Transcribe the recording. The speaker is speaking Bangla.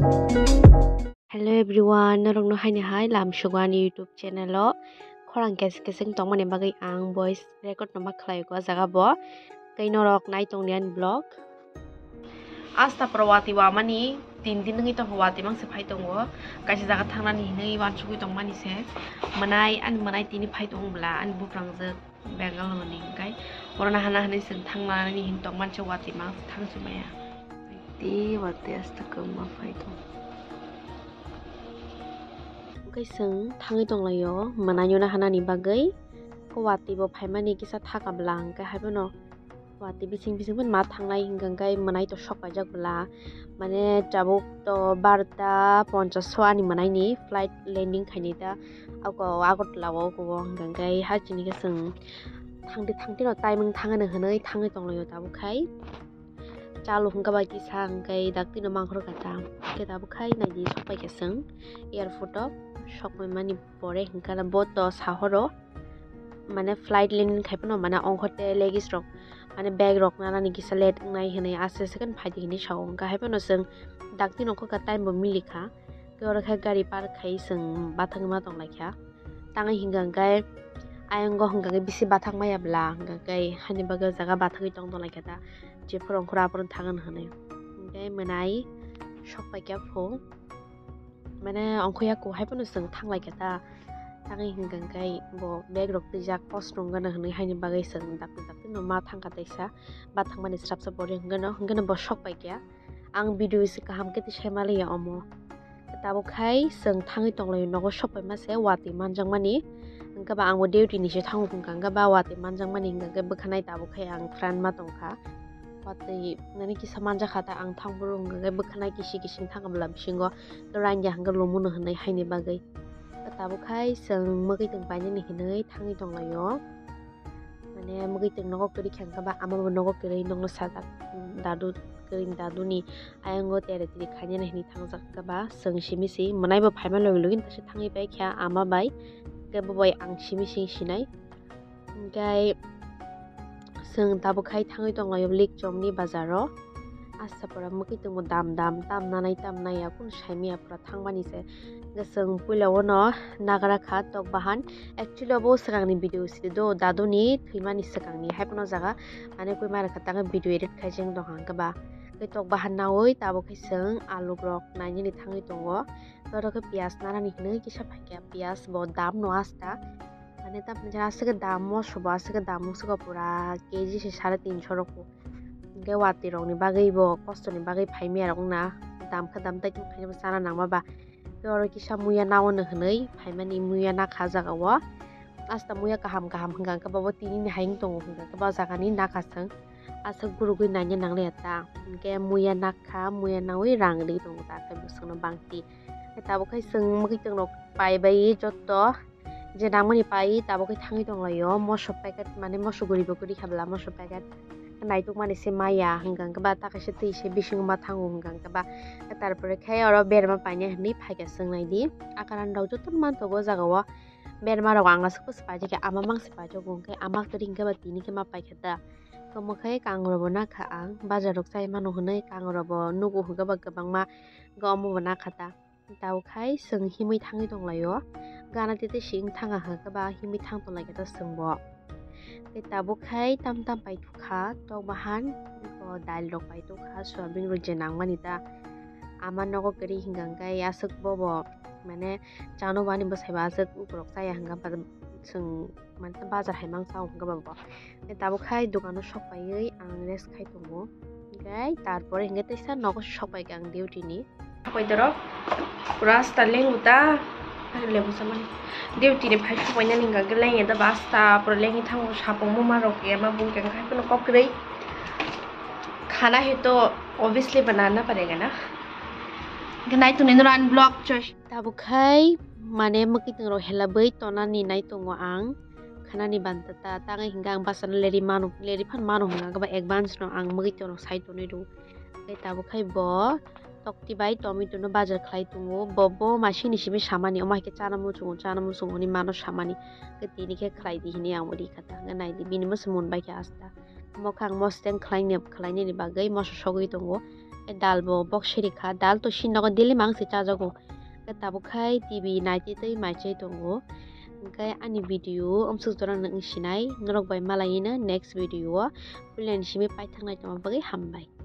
Hello everyone, narong no hai ni hai lam shugani YouTube channel o khorang kes keseng tong mane bagai ang voice record no maklai ko jaga bo kai norok nai tong nian blog asta prawati wa mani tin din ngi tong wati mang se phai tong wo kaisi jaga thangna ni nei wan chugui tong mani se manai an manai tini phai tong bla an buprang je bengal mani kai orona hana hana sing thangna ni hin tong man che wati mang thang sumaya tí và test cơ mà phải thôi cái sừng thằng tông là yo mà nãy na hana ni bagai ko wati bo cái mani kisa thaka blang ka hai bono wati bising bising bun ma thang lai hingang kai manai to shok ajak bla mane jabuk to barta 50 swa mà manai ni flight landing khani ta. Ako agot lawo ko hingang cái ha chini cái sừng thang đi thang đi nó tay mừng thang ăn hờn ơi thang ấy tòng lời ta ok chalo hongka ba kisa hongkai dakti no mangkhor kata. Ke tabu khai na di sopai keseng. Airport o sokmoi mani pore hongka na bot to sahoro. মানে ফ্লাইট লেন খাইব ন মানে অংশতে লেগিস রক মানে ব্যাগ রক না নানি কিসা লেট নাই হেনে আসে সেখান ভাই দিকে সাও অঙ্কা হাইব ন সং ডাকতি নক টাইম মিলিখা গরখা গাড়ি পার খাই সং বাথাং মা দং লাইখা তাঙে হিঙ্গাঙ্গাই আয়ঙ্গ হঙ্গাঙ্গে বেশি বাথাং মায়াবলা হঙ্গাঙ্গাই হানি বাগে জায়গা বাথাঙ্গি দং দং লাইখা তা मानसिफोरफोराबो थागोन होनो ओमफ्राय मोनाय सबाइ गेपखौ माने अंखयाखौहाय बोनो जों थांलायगेदा थाङै हिंगंगाय बो बेग्रक दिजाक पस्ट रंगोन होनै हायनि बागै जों दाबो दाबो न मा थांगा दैसा बा थांबानि स्राब सब बरि होंगोन होंगोन बो सबाइ गैया आं भिडिअ इसे गाहाम गेदि सायमालिया अम दाबोखाय जों थाङै दंलायो नगो सबाइ मासे वाति मानजोंमानि होंगाबा आंबो डिउटिनिसो थाङो होंगांगाबा वाति मानजोंमानि होंगांगाय बोखानाय दाबोखाय आं फ्रान मा दंखा patai nani ki saman ja khata ang thang burung ga bu khana ki shi ki sing thang lam singo ran ja hang lo mun hnai haini bagai ta bu khai sang ma gi tung pani ni thang thangi tong la yo mane ma gi tung nogok kri khang ka ba ama ba nogok kri nong sa ta mm, dadu kri dadu ni. Ayango tere ti khanya ni hini thang jak ka ba sang shimi si. Manai ba phaima lo login ta se thangi bai kha ama bai. Ke bu bai ang shimi sing sinai gai जों दाबो खाय थाङै दंलायो लिक जमनि बाजाराव आसाफोरा मोखै दङ दाम दाम दामनानै दामनाया कुन साइमियाफोरा थांबानिसे जों पुलाव न नागाराखा टक बाहान एक्चुअली अब सिगांनि भिडिअ सिदो दादुनि थैमानि सिगांनि हाइपनो जागा माने कुइ मारा खाताङा भिडिअ एडिट खाइजें दं हांगबा बै टक बाहान नावै दाबो खाइसों आलु ब्रक नायनि थाङै दङ गरखौ पियास नारानि नै किसा फाइकिया पियास ब दाम न आस्ता এখানে তো আপনার আজকে দামও আজকে দামও সব পুরা কেজি সে সাড়ে তিনশো রকম গে ওয়াতি রংনি বাগেইব কষ্টনি বাগেই ফাইমি আর না দামখা দাম তাই খাইনি সারা নামাবা আর কিসা মুয়া নাওনো হনই ফাইমানি মুয়া না খা জাগাও আস্তা মুয়া কাহাম কাহাম হঙ্গাঙ্কা বাবা তিনি হাইং দং হঙ্গাঙ্কা বা জাগানি না খাসং আচ্ছা গুরুগুই নাইনে নাংলে এটা গে মুয়া না খা মুয়া নাওই রাংলি দং তাকে বিসংনো বাংতি তাবো খাই সং মুগি তং পাইবাই যত je namun ni pai ta bo ke tangi dong lo mo so mani mo so guri bo mo so peket itu mani se ma ya hanggang ke ba ta ke se ti se bi shing ma tangu hanggang ke ba ke tar pere ke yo ro ber ma pa nya ni pa ke seng lai di akaran dau jutu man to go zaga wo ber ma ro wang asuk pa se pa jike ama mang se pa jok wong ke tini ke ma pa ke ta to ang ba jaruk sai ma no hune kang bang ma go mo bo na ka ta tau kai seng himui tangi dong lai gana tete shing thanga ha ka ba himi thang to lagi ta sung bo te ta bo khai tam tam pai thu kha to bahan ko dal rok pai thu kha swabin ro jenang mani ta aman nogo kari hingang kai asuk bo bo mane chano bani bo sai ba asuk ukrok sai hangam pa sung man ta bazar hai mang saung hangam bo te ta bo khai dukano shop pai ang rest khai tongo গাই তারপরে হিঙ্গে তেসা নগর সবাইকে আং দিও টিনি পয়দর রাস্তা লেঙ্গুতা লেবু চামানি ডিউটিরে ভাই সবাইনা নিঙ্গাকে লেঙে দেবো আস্তা পরে লেঙে থাকব সাপং মারোকে আমার বুকে খাই কোনো ককরেই খানা হে তো অবভিয়াসলি বানানা পারেগা না নাই তো নেন রান ব্লগ চয়েস তাবো খাই মানে মকি তো হেলা বই তনা নি নাই তো আং খানা নি বান্তা তা তাঙে হিঙ্গা আং বাসান লেরি মানু লেরি ফান মানু হিঙ্গা গবা একবান্স ন আং মকি তো সাইতো নেই দু তাবো খাই ব नि बानता तांग हिंगा आं बासन लेरि मानु लेरि फान मानु हंगा गबा एडवांस नो आं मकि तनो साइड तो नि रो ताबो खाय बो tokti bai tomato no bazar khlai tungo bobo masini simi samani oma ke chana mu chungo chana mu chungo ni mano samani ke tini ke khlai di hini amuri kata nga nai di bini mas mun bai ke asta mo khang mo steng khlai ne khlai ne ni bagai mo so sogoi tungo dal bo bok shiri kha dal to shin nogo daily mangsi chajago ke tabo khai tv naiti tei maichai tongo hingkai ani video amsuk jora nang sinai norok bai malaina next video o pulen simi paithaknai tongma bagui hambai.